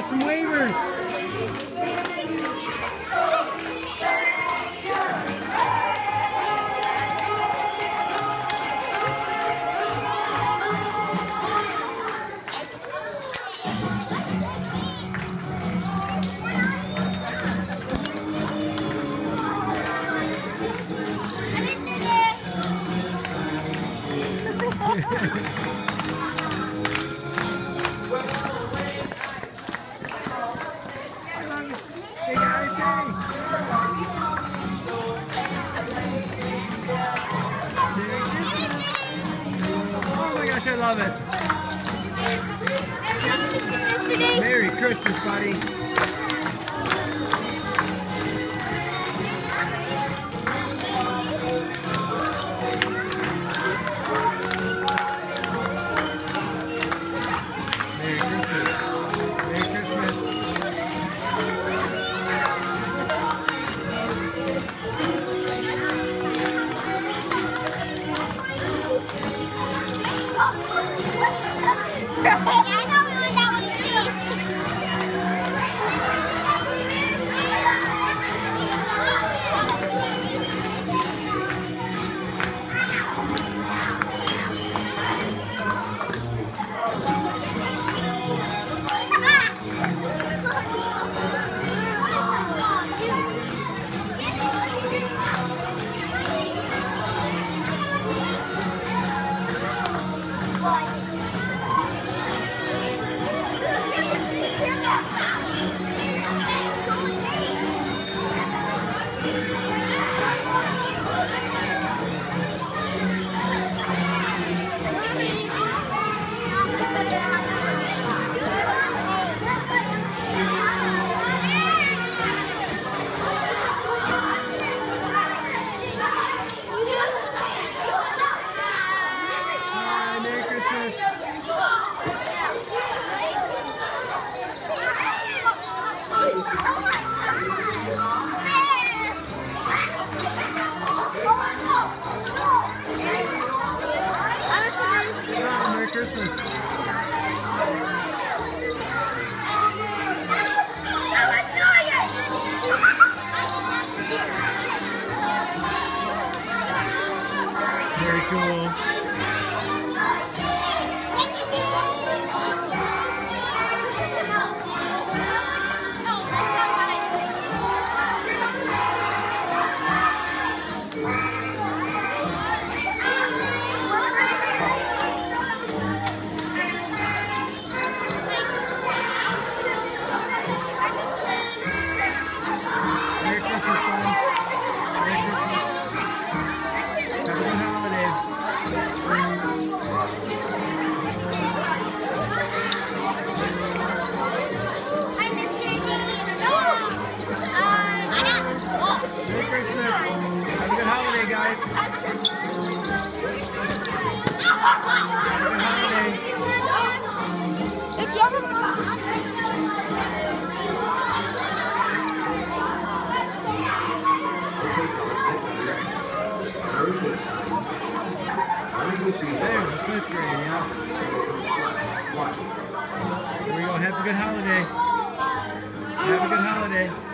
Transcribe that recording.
got some waivers. Oh my gosh, I love it. Merry Christmas, buddy. Very guys. There's the fifth grade, yeah. Here we go. Have a good holiday. Have a good holiday.